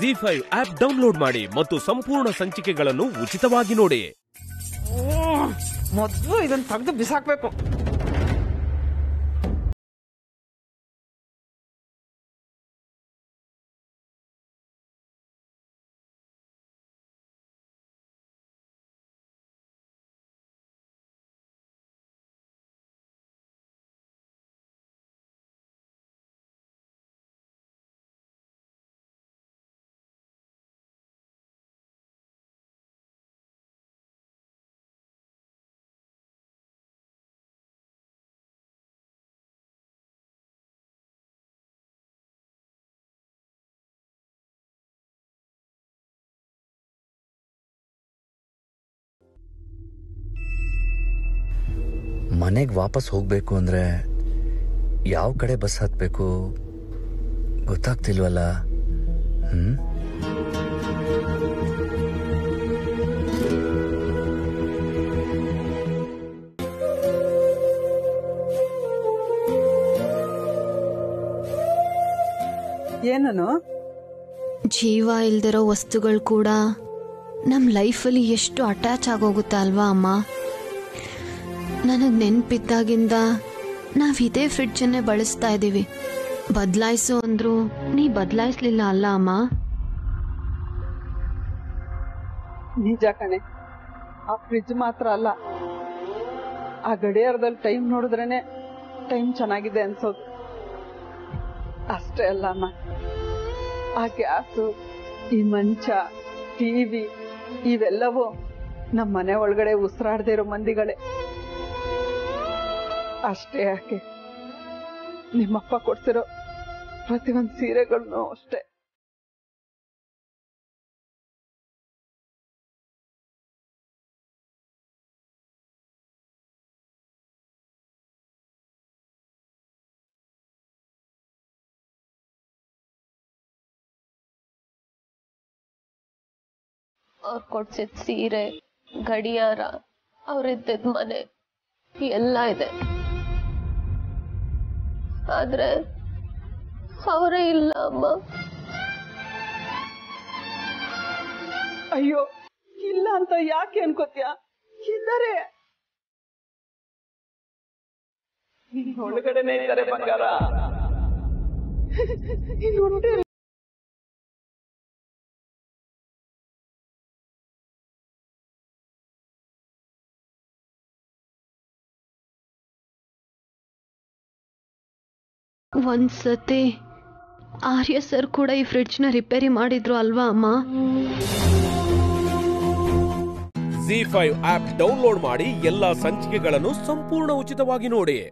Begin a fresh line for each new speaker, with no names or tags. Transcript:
G five app download ಮಾಡಿ ಮತ್ತು ಸಂಪೂರ್ಣ ಸಂಚಿಕೆಗಳನ್ನು ಉಚಿತವಾಗಿ ನೋಡಿ.
ಮೊದಲು ಇದನ್ನು ತೆಗೆದು ಬಿಸಾಕ್ಬೇಕು.
ಮನೆಗೆ ವಾಪಸ್ ಹೋಗಬೇಕು ಅಂದರೆ ಯಾವ ಕಡೆ ಬಸ್ ಹತ್ತಬೇಕು ಗೊತ್ತಾಗ್ತಿಲ್ವಲ್ಲ? ಹ್ಞೂ
ಏನನು?
ಜೀವ ಇಲ್ದಿರೋ ವಸ್ತುಗಳು ಕೂಡ ನಮ್ಮ ಲೈಫಲ್ಲಿ ಎಷ್ಟು ಅಟ್ಯಾಚ್ ಆಗೋಗುತ್ತೆ ಅಲ್ವಾ ಅಮ್ಮ? ನನಗೆ ನೆನ್ಪಿದ್ದಾಗಿಂದ ನಾವು ಇದೇ ಫ್ರಿಡ್ಜನ್ನೇ ಬಳಸ್ತಾ ಇದ್ದೀವಿ ಬದಲಾಯಿಸು ಅಂದ್ರು, ನೀ ಬದ್ಲಾಯಿಸ್ಲಿಲ್ಲ ಅಲ್ಲ ಅಮ್ಮ?
ನಿಜ ಕಣೆ. ಆ ಫ್ರಿಜ್ ಮಾತ್ರ ಅಲ್ಲ. ಆ ಗಡಿಯಾರದಲ್ಲಿ ಟೈಮ್ ನೋಡಿದ್ರೇನೆ ಟೈಮ್ ಚೆನ್ನಾಗಿದೆ ಅನ್ಸೋದು. ಅಷ್ಟೇ ಅಲ್ಲ ಅಮ್ಮ. ಆ ಗ್ಯಾಸು, ಈ ಮಂಚ ಟಿವಿ ಇವೆಲ್ಲವೂ ನಮ್ಮ ಮನೆ ಒಳಗಡೆ ಉಸಿರಾಡದೇ ಇರೋ ಮಂದಿಗಳೇ. ಅಷ್ಟೇ ಯಾಕೆ? ನಿಮ್ಮಪ್ಪ ಕೊಡ್ಸಿರೋ ಪ್ರತಿಯೊಂದು ಸೀರೆಗಳನ್ನು ಅಷ್ಟೇ.
ಅವ್ರು ಕೊಡ್ಸಿದ ಸೀರೆ, ಗಡಿಯಾರ ಅವ್ರಿದ್ದ ಮನೆ, ಎಲ್ಲ ಇದೆ. ಆದ್ರೆ ಅವರೇ ಇಲ್ಲ ಅಮ್ಮ.
ಅಯ್ಯೋ ಇಲ್ಲ ಅಂತ ಯಾಕೆ ಅನ್ಕೋತ್ಯ? ಇದ್ದಾರೆ. ಒಳಗಡೆನೆ ಇದ್ದಾರೆ ಬಂಗಾರ. ಇನ್ನು ಹೊಟ್ಟೆ
ಒಂದ್ಸತಿ ಆರ್ಯ ಸರ್ ಕೂಡ ಈ ಫ್ರಿಡ್ಜ್ನ ರಿಪೇರಿ ಮಾಡಿದ್ರು ಅಲ್ವಾ ಅಮ್ಮ?
ಜಿ ಫೈವ್ ಆಪ್ ಡೌನ್ಲೋಡ್ ಮಾಡಿ ಎಲ್ಲಾ ಸಂಚಿಕೆಗಳನ್ನು ಸಂಪೂರ್ಣ ಉಚಿತವಾಗಿ ನೋಡಿ.